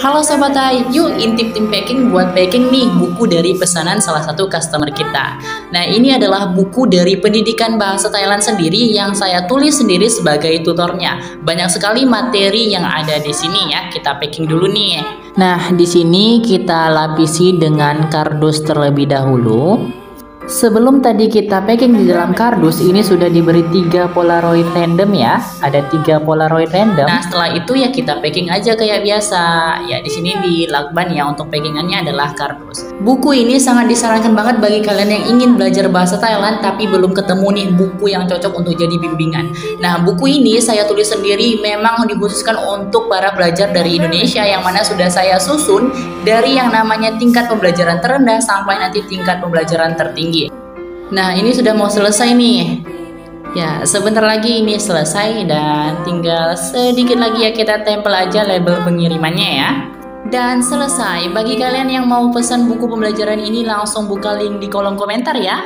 Halo Sobat Hai, yuk intip tim packing buat packing nih buku dari pesanan salah satu customer kita. Nah ini adalah buku dari pendidikan bahasa Thailand sendiri yang saya tulis sendiri sebagai tutornya. Banyak sekali materi yang ada di sini ya, kita packing dulu nih. Nah di sini kita lapisi dengan kardus terlebih dahulu. Sebelum tadi kita packing di dalam kardus, ini sudah diberi tiga polaroid random ya. Ada tiga polaroid random. Nah setelah itu ya kita packing aja kayak biasa. Ya di sini di lakban ya untuk packingannya adalah kardus. Buku ini sangat disarankan banget bagi kalian yang ingin belajar bahasa Thailand tapi belum ketemu nih buku yang cocok untuk jadi bimbingan. Nah buku ini saya tulis sendiri memang dikhususkan untuk para pelajar dari Indonesia yang mana sudah saya susun dari yang namanya tingkat pembelajaran terendah sampai nanti tingkat pembelajaran tertinggi tinggi. Nah, ini sudah mau selesai nih. Ya, sebentar lagi ini selesai dan tinggal sedikit lagi ya kita tempel aja label pengirimannya ya. Dan selesai. Bagi kalian yang mau pesan buku pembelajaran ini langsung buka link di kolom komentar ya.